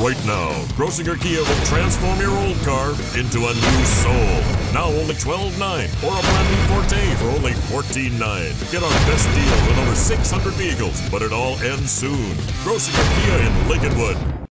Right now, Grossinger Kia will transform your old car into a new soul. Now only $12.9 or a brand new Forte for only $14.9. Get our best deal with over 600 vehicles, but it all ends soon. Grossinger Kia in Lincolnwood.